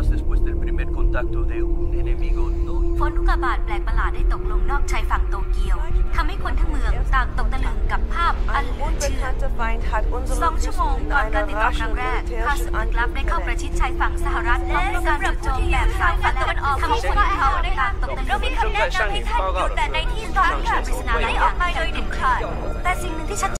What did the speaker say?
horas Después del primer contacto de un enemigo no ฝนอุกกาบาตแปลกประหลาดได้ตกลงนอกชายฝั่งโตเกียวทำให้คนทั้งเมืองต่างตกตะลึงกับภาพอันเหลือเชื่อสองชั่วโมงก่อนการติดต่อครั้งแรกข้าศึกลึกลับได้เข้าประชิดชายฝั่งสหรัฐและการจู่โจมแบบสายฝันตะวันออกทำให้คนของเขาได้ต่างตกตะลึงมีคำแนะนำให้ท่านอยู่แต่ในที่ร้อนค่ะปริศนาไหลออกมาโดยเด็ดขาดแต่สิ่งหนึ่งที่ชัด